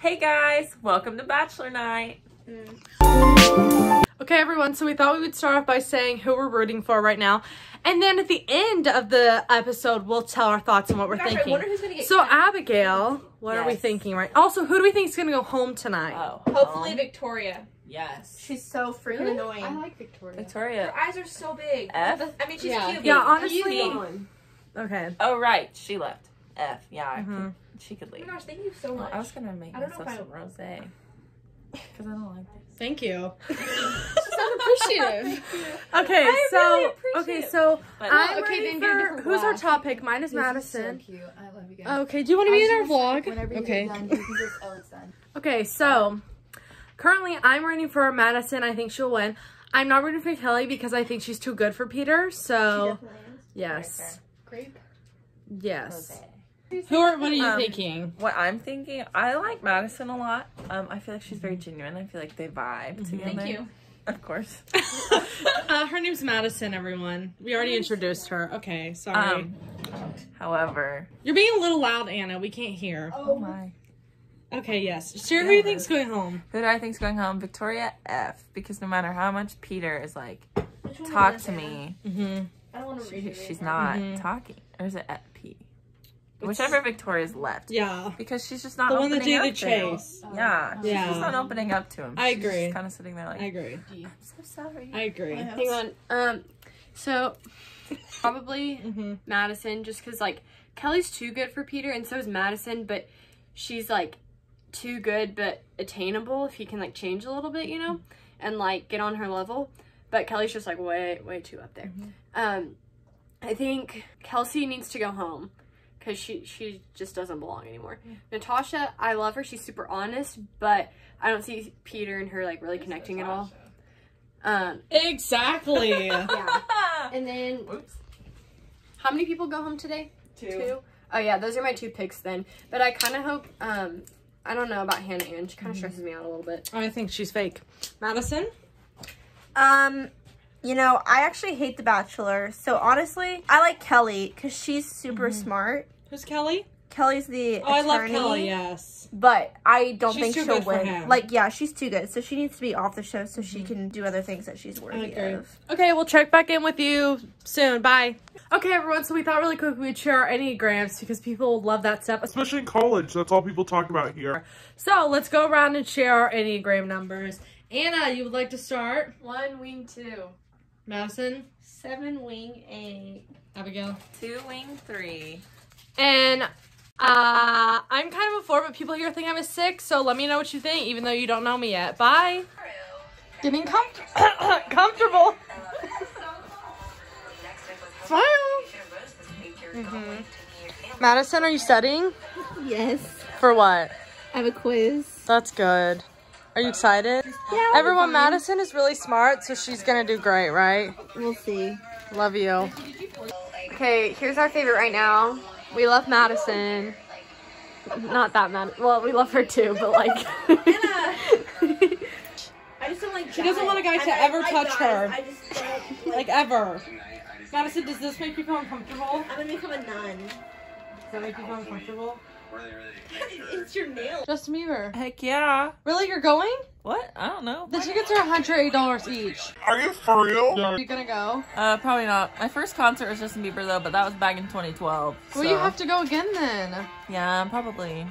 Hey guys, welcome to Bachelor Night. Okay, everyone, so we thought we would start off by saying who we're rooting for right now. And then at the end of the episode, we'll tell our thoughts on what we're Gosh, thinking. who's gonna get so, cut. Abigail, what are we thinking right Also, who do we think is going to go home tonight? Oh, Hopefully um, Victoria. yes. She's so freaking annoying. I like Victoria. Victoria. Her eyes are so big. F? I mean, she's Yeah. cute. Yeah, honestly- Okay. Oh right, she left. F. Yeah, I Mhm. Could, she could oh leave. my gosh, thank you so Well, much. I was gonna make I don't know myself if some rosé because I don't like this. Thank you. She's not appreciative. Okay, I so really okay, so But I'm okay, ready then get a for who's our glass. top pick? Mine is This is Madison. so cute. I love you guys. Okay, do you want to be in our vlog? Whenever you okay. get done, you can just, oh, it's done. Okay, so currently I'm rooting for Madison. I think she'll win. I'm not rooting for Kelly because I think she's too good for Peter. So yes, Grape. yes. Rosé. Who are? What are you Um, thinking? What I'm thinking, I like Madison a lot. Um, I feel like she's very genuine. I feel like they vibe together. Thank you. Of course. uh, her name's Madison. Everyone, we already introduced her. Okay, sorry. Um, however, You're being a little loud, Anna. We can't hear. oh my, Okay, yes. Share who you think's going home. who do I think's going home? Victoria F. Because no matter how much Peter is like, talk to me, Mm-hmm. I don't want to read she, it. she's not Mhm. talking. Or is it at P? Whichever Victoria's left. Yeah, Because she's just not the one that opening did the to him. chase. Yeah, she's just not opening up to him. I She's agree. just kind of sitting there like, I agree. I'm so sorry. I agree. Hang on. Um, so probably Mm-hmm. Madison, just because like Kelly's too good for Peter, and so is Madison, but she's like too good but attainable if he can like change a little bit, you know, and like get on her level. But Kelly's just like way way too up there. Um, I think Kelsey needs to go home because she she just doesn't belong anymore. Natasha, I love her. She's super honest, but I don't see Peter and her like really connecting at all. Um, Exactly. yeah. And then Oops. how many people go home today? Two. Oh yeah, those are my two picks then. But I kind of hope. Um, I don't know about Hannah Ann. She kind of stresses me out a little bit. I think she's fake. Madison. Um, you know, I actually hate The Bachelor. So honestly, I like Kelly because she's super smart. Who's Kelly? Kelly's the Oh, I love Kelly. Yes. But I don't She's think too she'll good for win. him. Like, yeah, she's too good. So she needs to be off the show so she mm-hmm. can do other things that she's worthy agree. of. Okay, we'll check back in with you soon. Bye. Okay, everyone. So we thought really quick we'd share our enneagrams because people love that stuff. Especially in college, that's all people talk about here. So let's go around and share our enneagram numbers. Anna, you would like to start? One wing two. Madison, Seven wing eight. Abigail, Two wing three. And uh, I'm kind of a four, but people here think I'm a six. So let me know what you think, even though you don't know me yet. Bye. Getting com- comfortable. Smile. Mm-hmm. Madison, are you studying? Yes. For what? I have a quiz. That's good. Are you excited? Yeah. Everyone, Madison is really smart, so she's gonna do great, right? We'll see. Love you. Okay, here's our favorite right now. We love Madison. Not that mad. Well, we love her too, but like. I just don't like. She doesn't want a guy to I ever like touch guys. her. I just don't like. Like ever. Madison, does this make you feel uncomfortable? I'm gonna become a nun. Does that make you feel uncomfortable? It's your nail. Justin Bieber. Heck yeah. Really, you're going? What? I don't know. The tickets are $108 each. Are you for real? Are you gonna go? Uh, probably not. My first concert was Justin Bieber though, but that was back in 2012. Well, so- you have to go again then. Yeah, probably.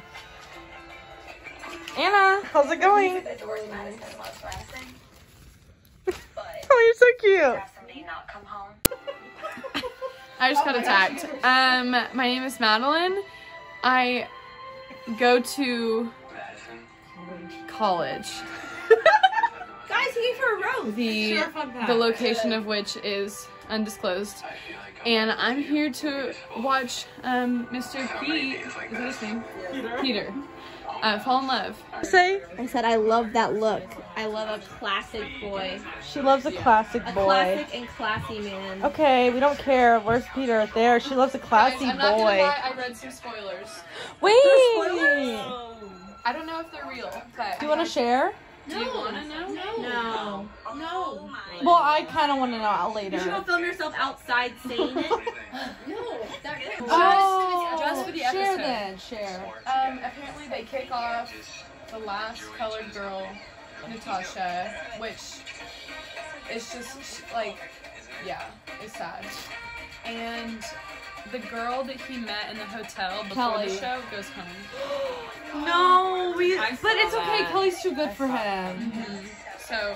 Anna, how's it going? Oh, you're so cute. I just got attacked. Um, my name is Madeline. I go to college. Guys, he gave her a rose. The the location of which is undisclosed. And I'm here to watch um, Mr. Pete. Is that his name? Peter. Peter. Uh, fall in love. Say, I said I love that look. I love a classic boy. she loves a classic A boy. A classic and classy man. Okay, we don't care. Where's Peter? There. She loves a classy I'm not gonna boy. lie, I read some spoilers. Wait. I don't know if they're real, but Do you want to share? Do you want to know? No. No. Well, I kind of want to know later. You should go film yourself outside saying it. No. That Oh. Just for the share episode. then, share. Um, apparently they kick off the last colored girl, Natasha, which is just like, yeah, it's sad. And the girl that he met in the hotel before Kelly. the show goes home. No, we. But it's okay. that. Kelly's too good for him. So,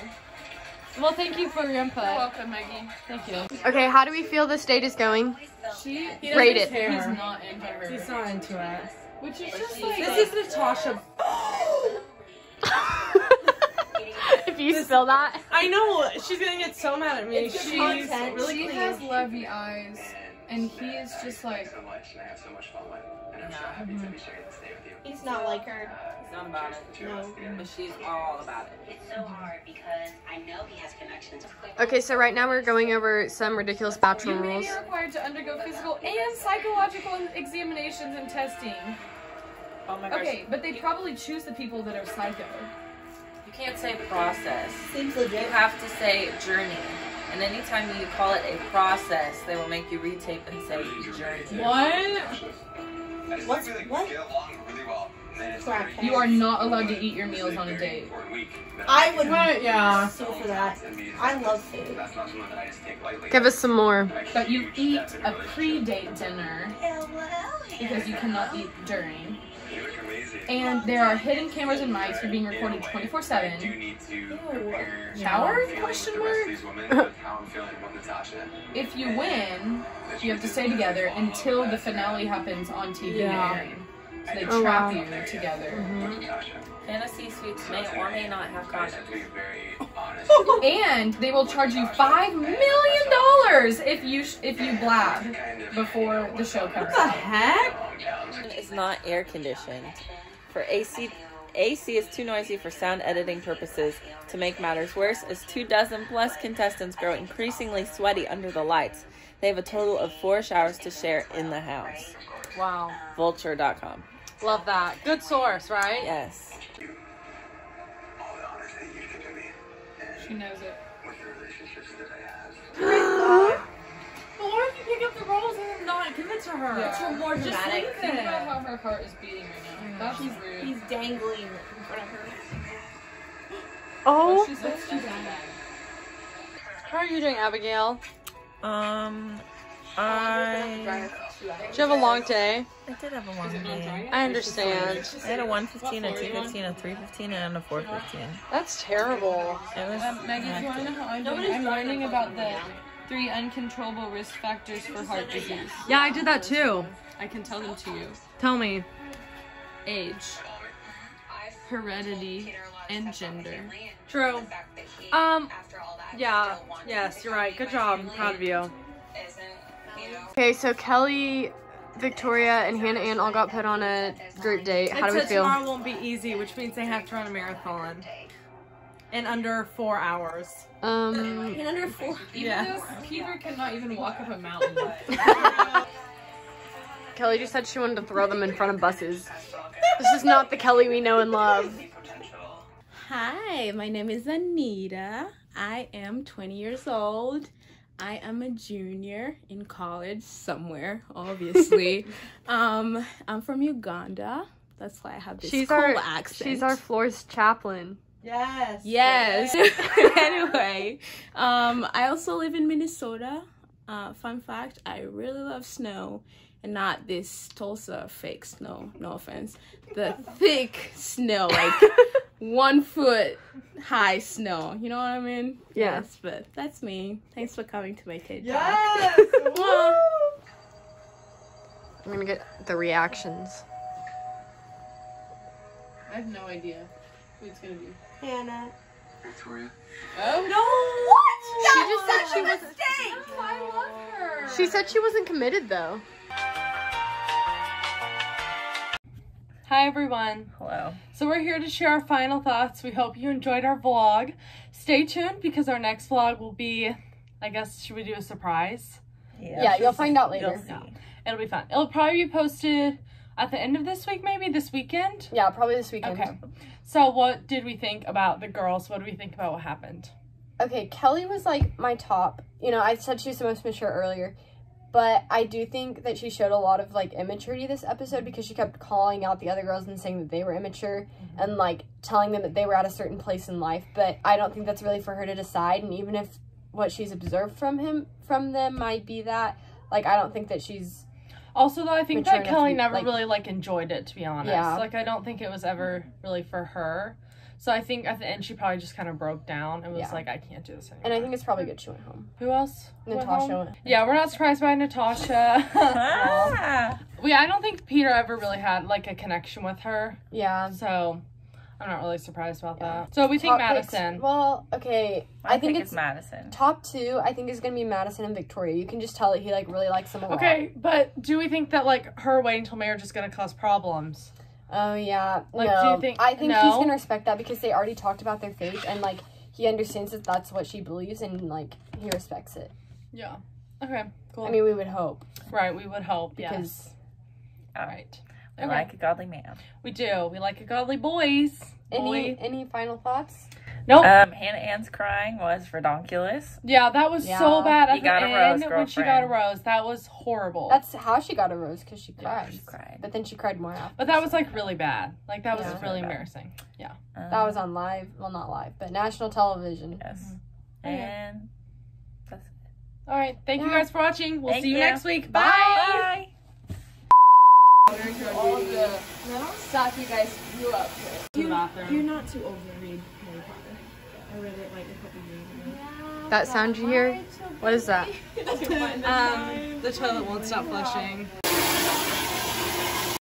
Well, thank you for your input. you're welcome, Maggie. Thank you. Okay, how do we feel this date is going? She Rate it. He's not into her. He's not into it. Which is just like This is Natasha. if you spill that. I know. She's gonna get so mad at me. It's She's content. really she clean. has lovey eyes, and he is just like He's not like her. He's not about it. No. But she's all about it. It's so hard because I know he has connections. Okay, so right now we're going over some ridiculous bachelor you may rules. be required to undergo physical and psychological examinations and testing. Oh my gosh. Okay, but they probably choose the people that are psycho. You can't say process. Seems legit. You have to say journey. And anytime you call it a process, they will make you retape and say journey. What? What's what? Crap. You are not allowed to eat your meals on a date. I would Right, yeah. sue for that. I love food. Give us some more. But you eat a pre-date dinner because you cannot eat during. And there are hidden cameras and mics. You're being recorded 24/7. Shower? Question mark. If you win, you have to stay together until the finale happens on TV Yeah. Airing. So they Oh, trap wow. you together. Fantasy suites may or may not have condoms. And they will charge you five million dollars if you sh- if you blab before the show comes What the heck? It's not air conditioned. For AC, AC is too noisy for sound editing purposes. To make matters worse, as two dozen plus contestants grow increasingly sweaty under the lights, they have a total of four showers to share in the house. Wow. Vulture.com. Love that. Good source, right? Yes. She knows it. But what if you pick up the rolls and then not give it to her? Yeah. It's more Just think about how her heart is beating right now. That's rude. He's dangling in front of her. Oh, She said she's how are you doing, Abigail? Um, I Did you have a long day? I did have a long day. I understand. I had a 115, a 215, a 315, and a 415. That's terrible. It was Um, Maggie, do you want to know how I'm doing? I'm learning about the three uncontrollable risk factors for heart disease. Yeah, I did that too. I can tell them to you. Tell me. Age, heredity, and gender. True. Um, yeah. Yes, you're right. Good job. I'm proud of you. Okay, so Kelly, Victoria, and Hannah Ann all got put on a group date. How do we said feel? tomorrow won't be easy, which means they have to run a marathon in under four hours. Um, In under four. Even Yeah. though Peter cannot even walk up a mountain. Kelly just said she wanted to throw them in front of buses. This is not the Kelly we know and love. Hi, my name is Anita. I am 20 years old. I am a junior in college somewhere, obviously. um, I'm from Uganda. That's why I have this She's cool our accent. she's our floor's chaplain. Yes. Yes. anyway, um, I also live in Minnesota. Uh, fun fact: I really love snow, and not this Tulsa fake snow. No offense, the thick snow, like one foot high snow. You know what I mean? Yeah. Yes, but that's me. Thanks for coming to my TED Talk. Yes. I'm gonna get the reactions. I have no idea who it's gonna be. Hannah. Victoria. Oh no! What? She just said she was. I love her. She said she wasn't committed though. Hi everyone. hello. So we're here to share our final thoughts. We hope you enjoyed our vlog. Stay tuned because our next vlog will be, I guess, should we do a surprise? Yeah, yeah you'll find out later. You'll see. It'll be fun. It'll probably be posted at the end of this week, maybe this weekend. Yeah, probably this weekend. Okay. So what did we think about the girls? What do we think about what happened? Okay, Kelly was like my top. You know, I said she was the most mature earlier. But I do think that she showed a lot of like immaturity this episode because she kept calling out the other girls and saying that they were immature mm-hmm. and like telling them that they were at a certain place in life. But I don't think that's really for her to decide. And even if what she's observed from him from them might be that, like I don't think that she's Also, though, I think that Kelly be, never like- really like enjoyed it. To be honest, Yeah. like I don't think it was ever really for her. So I think at the end she probably just kind of broke down and was Yeah. like, I can't do this anymore. and I think it's probably good she went home. who else? went Natasha. home? Yeah, we're not surprised by Natasha. Ah. we, I don't think Peter ever really had like a connection with her, Yeah. so I'm not really surprised about Yeah. that. So we think Top picks- Madison. well, okay. I, I, think, it's it's Madison. top two. I think is gonna be Madison and Victoria. You can just tell that he like really likes them a lot. Okay, but do we think that like her waiting till marriage is gonna cause problems? Oh yeah. Like, no. do you think- I think no? he's gonna respect that because they already talked about their faith and like he understands that that's what she believes and like he respects it. Yeah. Okay. Cool. I mean, we would hope right. We would hope. because yes. All right. We Okay. like a godly man. We do. We like a godly boys. any Boy. any final thoughts? Nope. Um, Hannah Ann's crying was redonkulous. yeah, that was so bad at You the got a rose, end when she got a rose. That was horrible. That's how she got a rose because she Yeah, cried. She cried. But then she cried more after. but that was like really bad. Like that was Yeah. really Really bad. embarrassing. Yeah. Um, That was on live. Well, not live, but national television. yes. Okay. And that's it. All right. Thank you guys for watching. We'll Thank see you, you. next week. Bye. Bye. All the stuff you guys grew up with. To. You're not too old to read Harry Potter. I read it like a couple years ago. That sound you hear? What is that? Um, the toilet won't stop flushing.